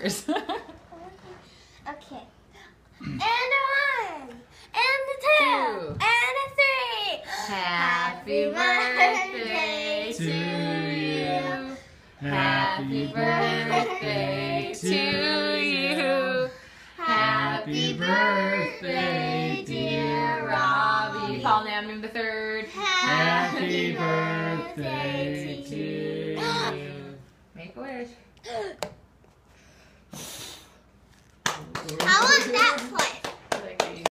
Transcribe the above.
yours. Okay. And a one. And a two. Two. And a three. Happy birthday to you. Happy birthday to you. Happy birthday, dear Robbie. Paul Namnoum the third. Happy birthday to you. Make a wish.